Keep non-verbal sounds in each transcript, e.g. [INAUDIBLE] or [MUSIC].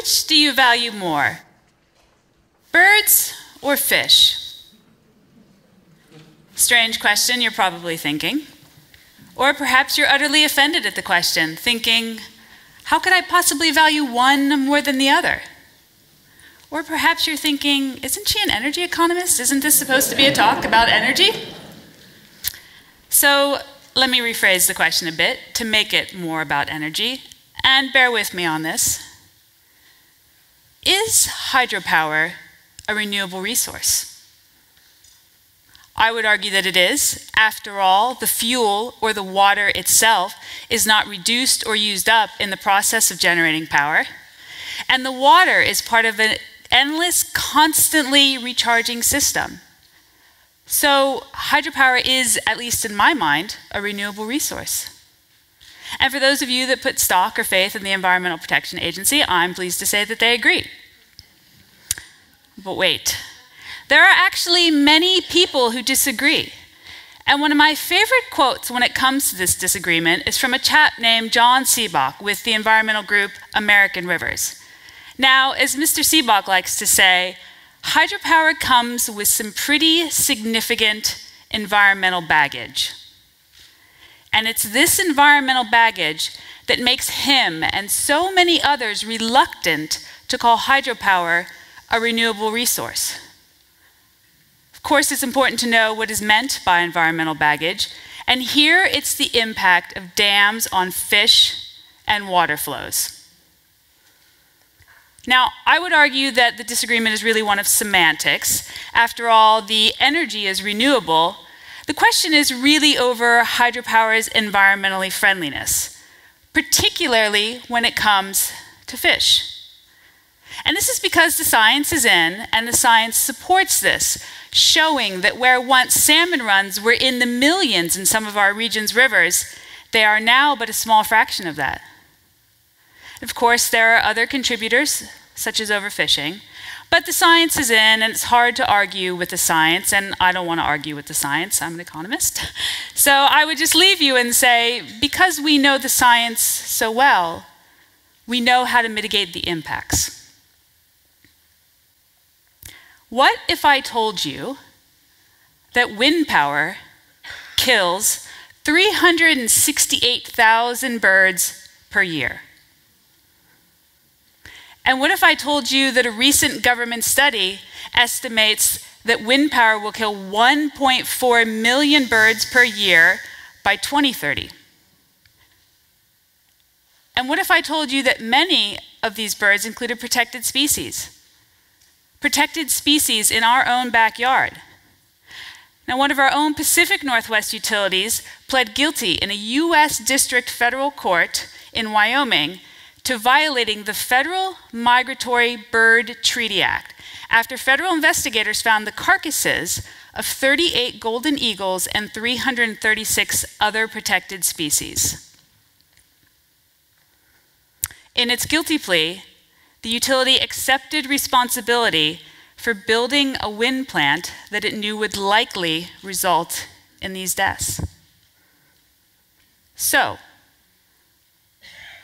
Which do you value more? Birds or fish? Strange question, you're probably thinking. Or perhaps you're utterly offended at the question, thinking, how could I possibly value one more than the other? Or perhaps you're thinking, isn't she an energy economist? Isn't this supposed to be a talk about energy? So let me rephrase the question a bit to make it more about energy, and bear with me on this. Is hydropower a renewable resource? I would argue that it is. After all, the fuel or the water itself is not reduced or used up in the process of generating power. And the water is part of an endless, constantly recharging system. So hydropower is, at least in my mind, a renewable resource. And for those of you that put stock or faith in the Environmental Protection Agency, I'm pleased to say that they agree. But wait, there are actually many people who disagree. And one of my favorite quotes when it comes to this disagreement is from a chap named John Seebach with the environmental group American Rivers. Now, as Mr. Seebach likes to say, hydropower comes with some pretty significant environmental baggage. And it's this environmental baggage that makes him and so many others reluctant to call hydropower a renewable resource. Of course, it's important to know what is meant by environmental baggage, and here it's the impact of dams on fish and water flows. Now, I would argue that the disagreement is really one of semantics. After all, the energy is renewable. The question is really over hydropower's environmentally friendliness, particularly when it comes to fish. And this is because the science is in, and the science supports this, showing that where once salmon runs were in the millions in some of our region's rivers, they are now but a small fraction of that. Of course, there are other contributors, such as overfishing, but the science is in, and it's hard to argue with the science, and I don't want to argue with the science. I'm an economist. [LAUGHS] So I would just leave you and say because we know the science so well, we know how to mitigate the impacts. What if I told you that wind power kills 368,000 birds per year? And what if I told you that a recent government study estimates that wind power will kill 1.4 million birds per year by 2030? And what if I told you that many of these birds included protected species? Protected species in our own backyard. Now, one of our own Pacific Northwest utilities pled guilty in a U.S. District Federal Court in Wyoming to violating the Federal Migratory Bird Treaty Act after federal investigators found the carcasses of 38 golden eagles and 336 other protected species. In its guilty plea, the utility accepted responsibility for building a wind plant that it knew would likely result in these deaths. So,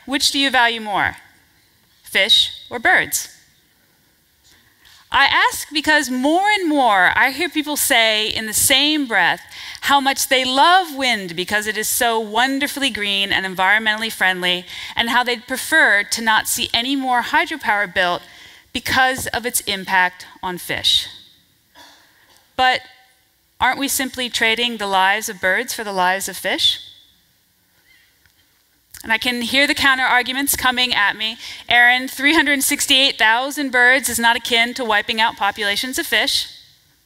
which do you value more, fish or birds? I ask because more and more I hear people say in the same breath how much they love wind because it is so wonderfully green and environmentally friendly, and how they'd prefer to not see any more hydropower built because of its impact on fish. But aren't we simply trading the lives of birds for the lives of fish? And I can hear the counter arguments coming at me. Erin, 368,000 birds is not akin to wiping out populations of fish.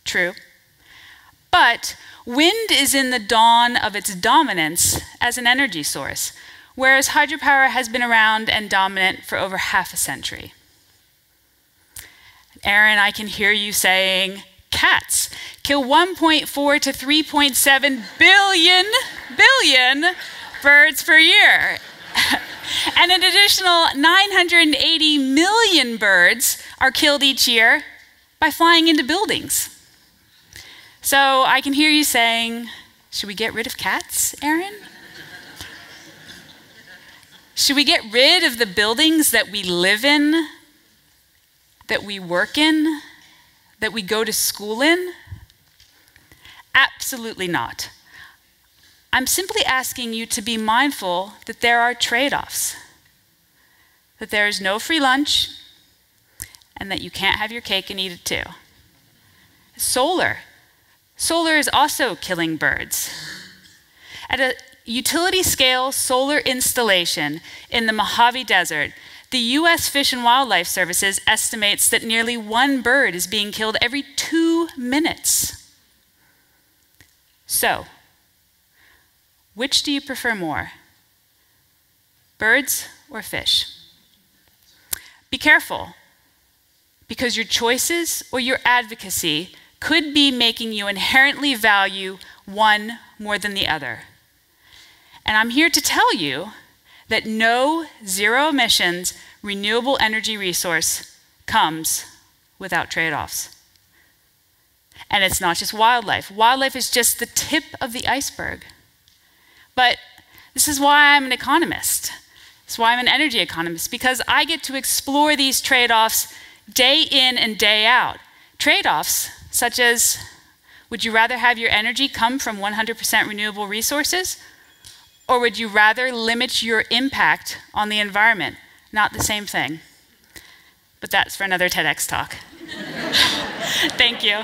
True. But wind is in the dawn of its dominance as an energy source, whereas hydropower has been around and dominant for over half a century. Erin, I can hear you saying, cats kill 1.4 to 3.7 billion, billion birds per year. [LAUGHS] and an additional 980 million birds are killed each year by flying into buildings. So I can hear you saying, Should we get rid of cats, Erin? Should we get rid of the buildings that we live in that we work in, that we go to school in? Absolutely not. I'm simply asking you to be mindful that there are trade offs, that there is no free lunch, and that you can't have your cake and eat it too. Solar. Solar is also killing birds. At a utility scale solar installation in the Mojave Desert, the US Fish and Wildlife Services estimates that nearly one bird is being killed every two minutes. So, which do you prefer more? Birds or fish? Be careful, because your choices or your advocacy could be making you inherently value one more than the other. And I'm here to tell you that no zero emissions renewable energy resource comes without trade offs. And it's not just wildlife, wildlife is just the tip of the iceberg. But this is why I'm an economist. That's why I'm an energy economist, because I get to explore these trade offs day in and day out. Trade offs such as would you rather have your energy come from 100% renewable resources? Or would you rather limit your impact on the environment? Not the same thing. But that's for another TEDx talk. [LAUGHS] Thank you.